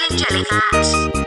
and jelly.